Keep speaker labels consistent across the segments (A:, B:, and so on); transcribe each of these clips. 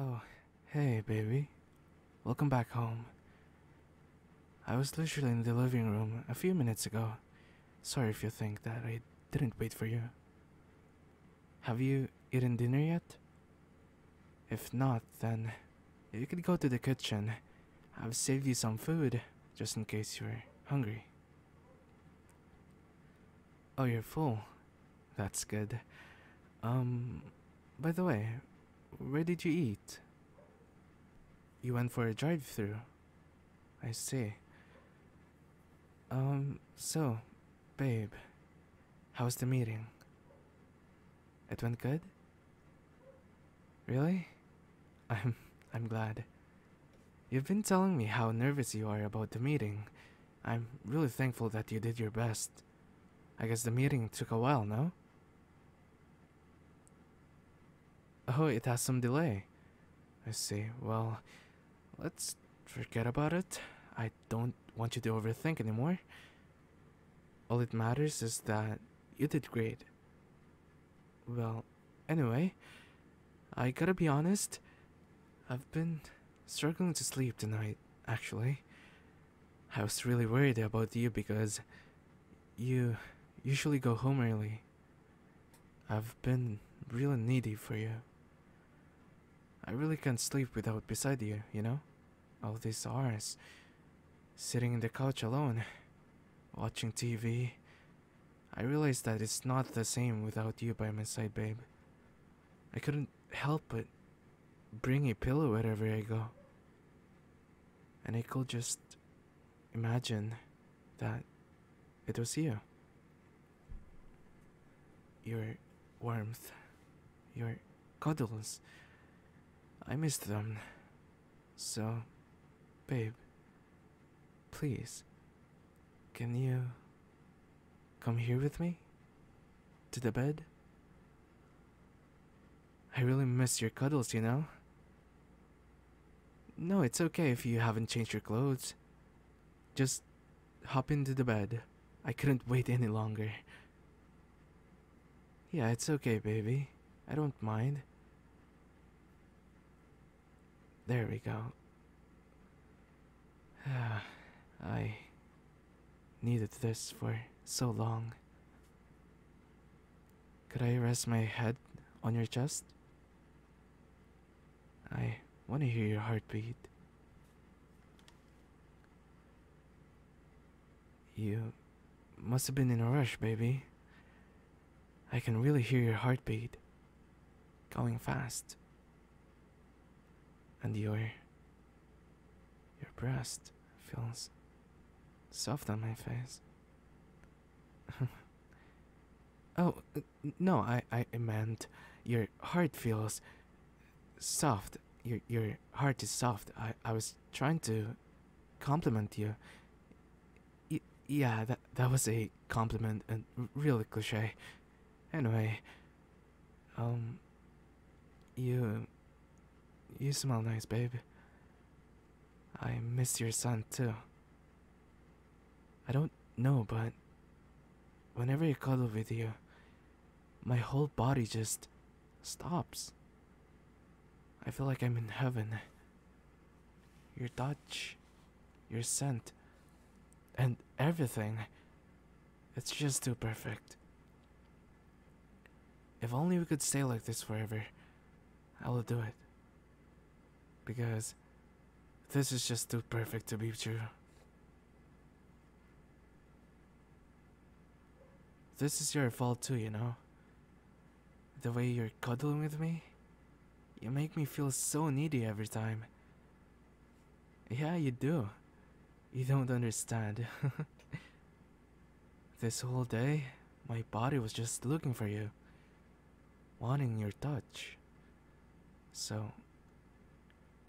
A: Oh, hey, baby. Welcome back home. I was literally in the living room a few minutes ago. Sorry if you think that I didn't wait for you. Have you eaten dinner yet? If not, then you could go to the kitchen. I've saved you some food just in case you're hungry. Oh, you're full. That's good. Um, by the way, where did you eat? You went for a drive through. I see. Um, so, babe, how's the meeting? It went good? Really? I'm I'm glad. You've been telling me how nervous you are about the meeting. I'm really thankful that you did your best. I guess the meeting took a while, no? Oh, it has some delay. I see. Well, let's forget about it. I don't want you to overthink anymore. All it matters is that you did great. Well, anyway, I gotta be honest. I've been struggling to sleep tonight, actually. I was really worried about you because you usually go home early. I've been really needy for you. I really can't sleep without beside you, you know? All these hours. Sitting in the couch alone, watching TV. I realized that it's not the same without you by my side, babe. I couldn't help but bring a pillow wherever I go. And I could just imagine that it was you. Your warmth, your cuddles. I missed them. So, babe, please, can you come here with me? To the bed? I really miss your cuddles, you know? No, it's okay if you haven't changed your clothes. Just hop into the bed. I couldn't wait any longer. Yeah, it's okay, baby. I don't mind. There we go. I needed this for so long. Could I rest my head on your chest? I want to hear your heartbeat. You must have been in a rush, baby. I can really hear your heartbeat going fast. And your your breast feels soft on my face. oh, no, I, I meant your heart feels soft. Your your heart is soft. I, I was trying to compliment you. Y- yeah, that that was a compliment and really cliche. Anyway, um, you you smell nice, babe. I miss your scent too. I don't know, but whenever I cuddle with you, my whole body just stops. I feel like I'm in heaven. Your touch, your scent, and everything. It's just too perfect. If only we could stay like this forever, I will do it. Because this is just too perfect to be true. This is your fault too, you know? The way you're cuddling with me, you make me feel so needy every time. Yeah, you do. You don't understand. this whole day, my body was just looking for you, wanting your touch. So,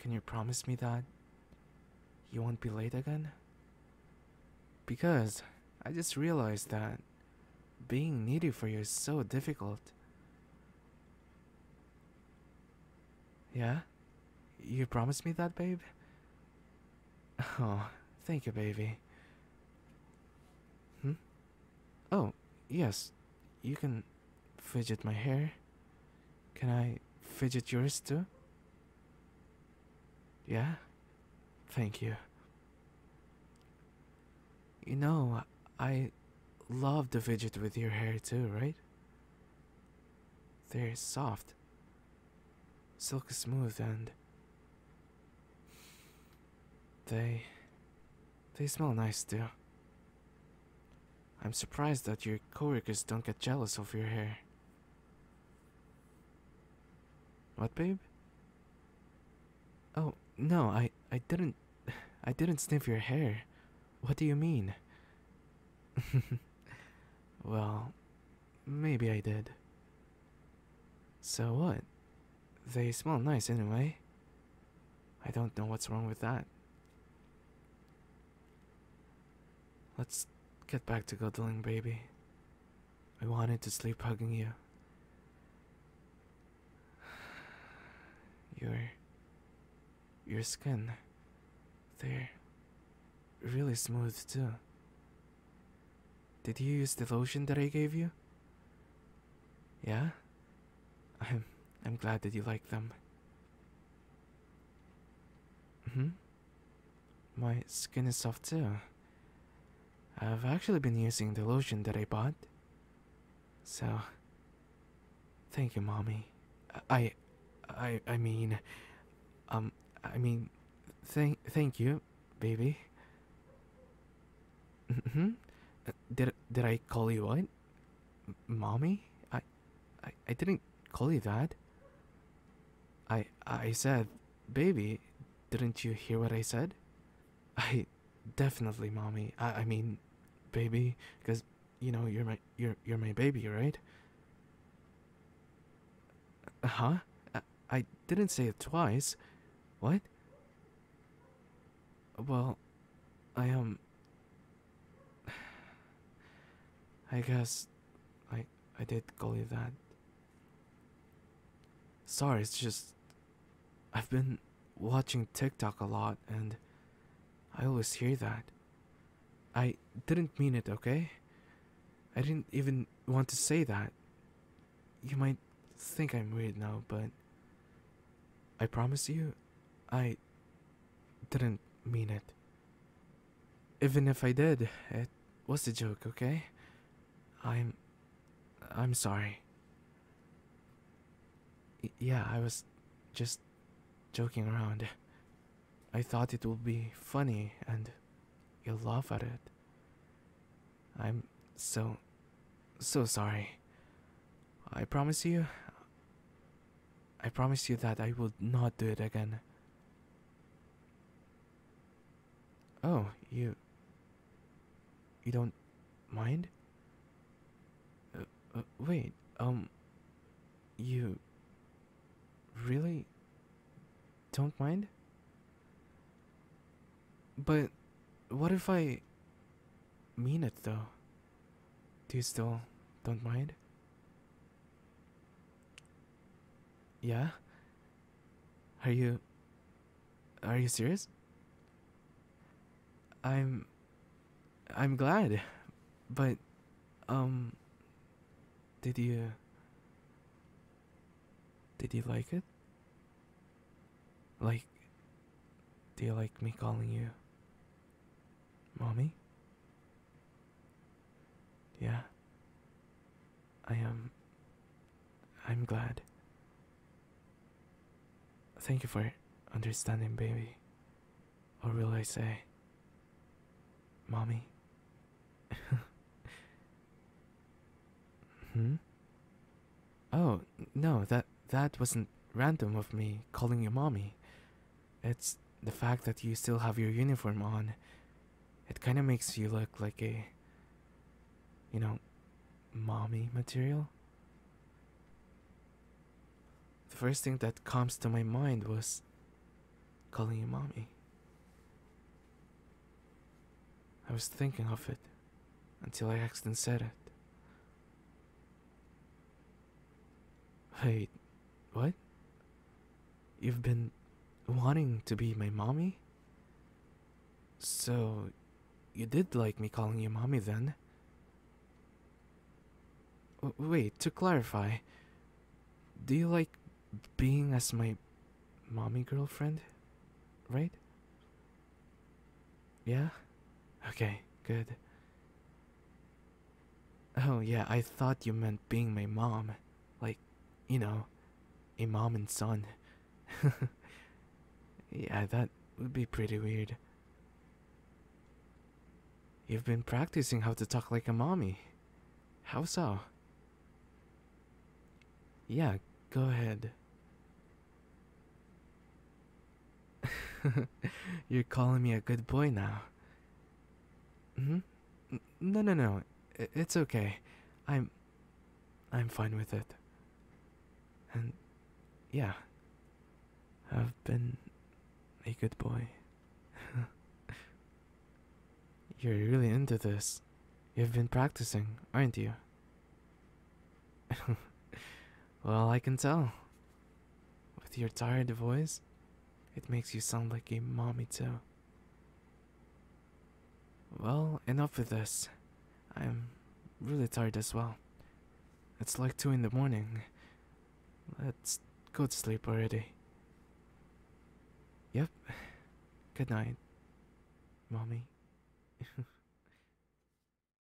A: can you promise me that you won't be late again? Because I just realized that being needy for you is so difficult. Yeah? You promise me that, babe? Oh, thank you, baby. Hmm? Oh, yes. You can fidget my hair. Can I fidget yours too? Yeah? Thank you. You know, I love to fidget with your hair too, right? They're soft, silky smooth, and they they smell nice too. I'm surprised that your coworkers don't get jealous of your hair. What, babe? Oh, no, I I didn't I didn't sniff your hair. What do you mean? well, maybe I did. So what? They smell nice anyway. I don't know what's wrong with that. Let's get back to cuddling, baby. I wanted to sleep hugging you. Your. Your skin. They're really smooth too. Did you use the lotion that I gave you? Yeah? I'm I'm glad that you like them. Hmm? My skin is soft too. I've actually been using the lotion that I bought. So thank you, mommy. I I I mean um I mean thank thank you, baby. Hmm? Did did I call you what? M- mommy? I, I I didn't call you that. I I said, baby. Didn't you hear what I said? I definitely, mommy. I I mean, baby, because you know you're my you're you're my baby, right? Uh, huh? I, I didn't say it twice. What? Well, I um I guess I I did call you that. Sorry, it's just I've been watching TikTok a lot and I always hear that. I didn't mean it, okay? I didn't even want to say that. You might think I'm weird now, but I promise you, I didn't mean it. Even if I did, it was a joke, okay? I'm. I'm sorry. Y- yeah, I was just joking around. I thought it would be funny and you'll laugh at it. I'm so. so sorry. I promise you. I promise you that I will not do it again. Oh, you. You don't mind? Uh, uh, wait, um. You. Really? Don't mind? But what if I mean it though? Do you still don't mind? Yeah? Are you. Are you serious? I'm. I'm glad. But, um. Did you. Did you like it? Like. Do you like me calling you. Mommy? Yeah. I am. I'm glad. Thank you for understanding, baby. Or will I say, Mommy? hmm? Oh, no, that that wasn't random of me calling you mommy. It's the fact that you still have your uniform on. It kind of makes you look like a you know, mommy material. The first thing that comes to my mind was calling you mommy. I was thinking of it until I accidentally said it. Wait, what? You've been wanting to be my mommy? So, you did like me calling you mommy then? W- wait, to clarify, do you like being as my mommy girlfriend? right? Yeah? Okay, good. Oh, yeah, I thought you meant being my mom. Like, you know, a mom and son. yeah, that would be pretty weird. You've been practicing how to talk like a mommy. How so? Yeah, go ahead. You're calling me a good boy now. Hmm? No, no, no. It's okay. I'm. I'm fine with it. And. Yeah. I've been a good boy. You're really into this. You've been practicing, aren't you? well, I can tell. With your tired voice, it makes you sound like a mommy, too. Well, enough with this. I'm really tired as well. It's like 2 in the morning. Let's go to sleep already. Yep. Good night, mommy.